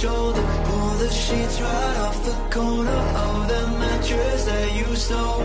shoulder. Pull the sheets right off the corner of the mattress that you stole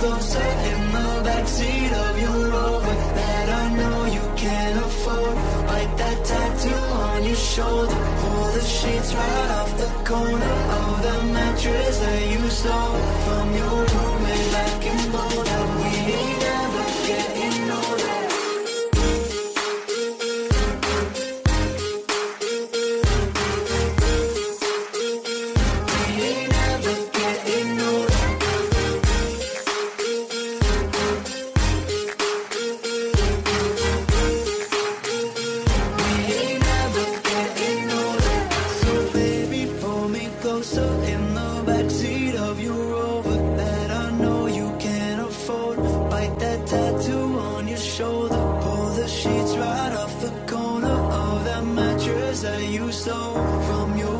Closer in the backseat of your Rover that I know you can't afford. Bite that tattoo on your shoulder. Pull the sheets right off the corner of the mattress that you stole stole from your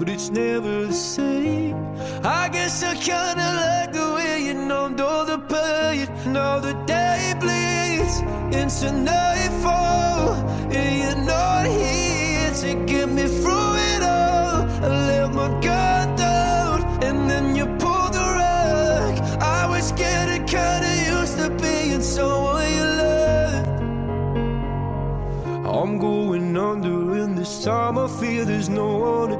but it's never the same. I guess I kinda like the way you numbed all the pain. Now the day bleeds into nightfall, and you're not here to get me through it all. I let my guard down, and then you pulled the rug. I was getting kinda used to being someone you loved. I'm going under, and this time I feel there's no one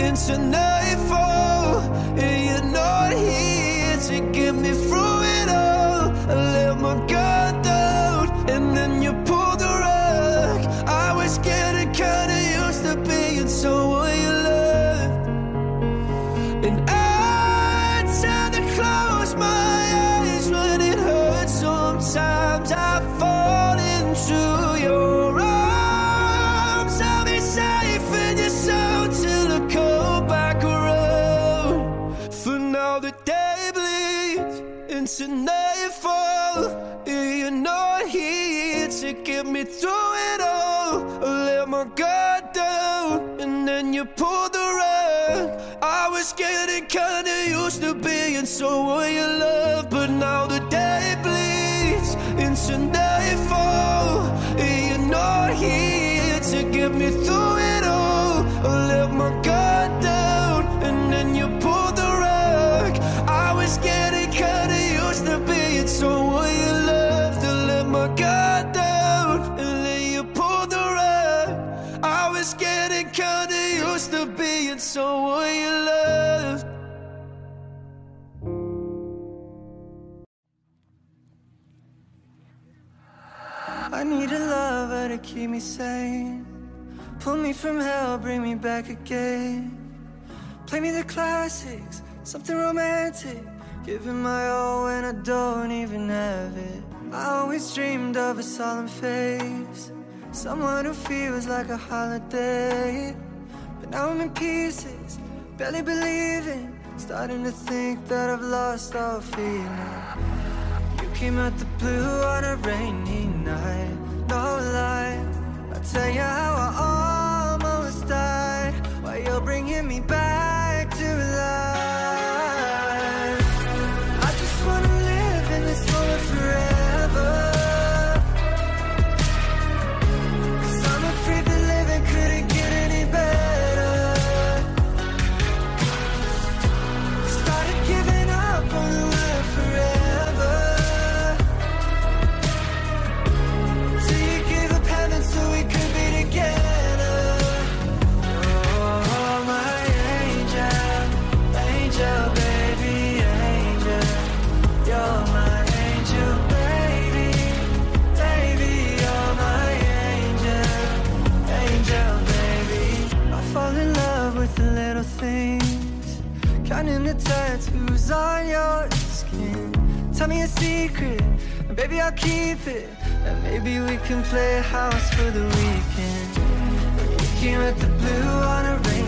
Into nightfall, and you're not here to get me through it all. I let my guard day bleeds into nightfall. You're not here to get me through it all. I let my guard down, and then you pulled the rug. I was getting kinda used to being someone you love, My guard down, and then you pulled the rug. I was getting kinda used to being someone you loved. I need a lover to keep me sane. Pull me from hell, bring me back again. Play me the classics, something romantic. Giving my all when I don't even have it. I always dreamed of a solemn face. Someone who feels like a holiday. But now I'm in pieces, barely believing. Starting to think that I've lost all feeling. You came out the blue on a rainy Counting the tattoos on your skin. Tell me a secret, and baby, I'll keep it. And maybe we can play house for the weekend. Came at the blue on a rainy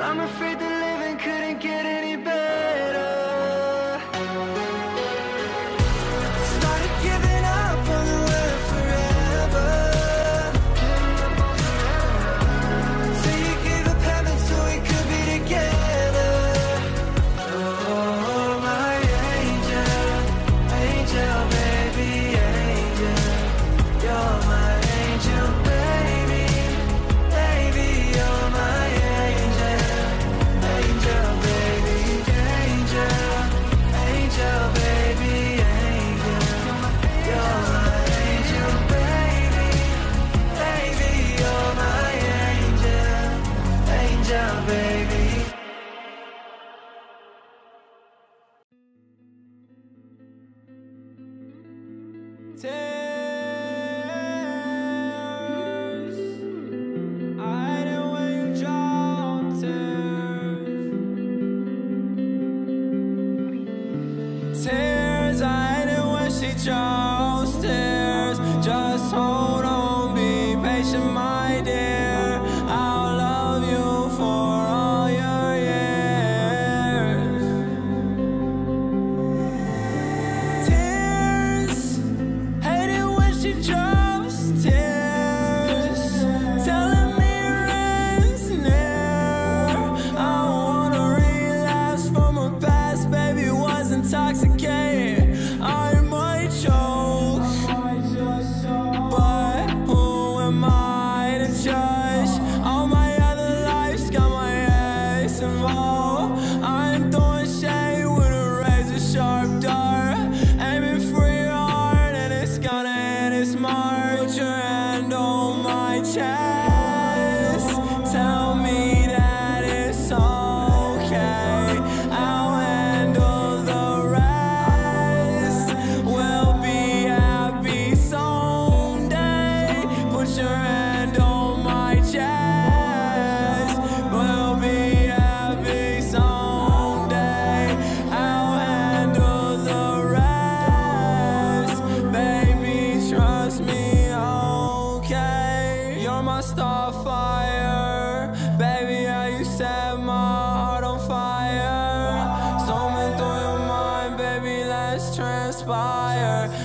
I'm afraid that living couldn't get any better. Take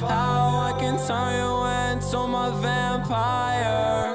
How I can turn you into my vampire.